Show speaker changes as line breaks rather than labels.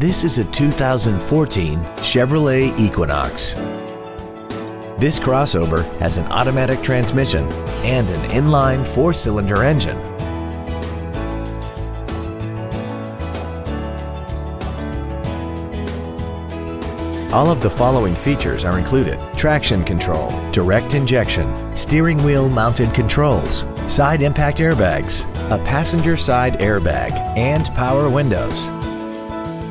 This is a 2014 Chevrolet Equinox. This crossover has an automatic transmission and an inline four-cylinder engine. All of the following features are included. Traction control, direct injection, steering wheel mounted controls, side impact airbags, a passenger side airbag, and power windows.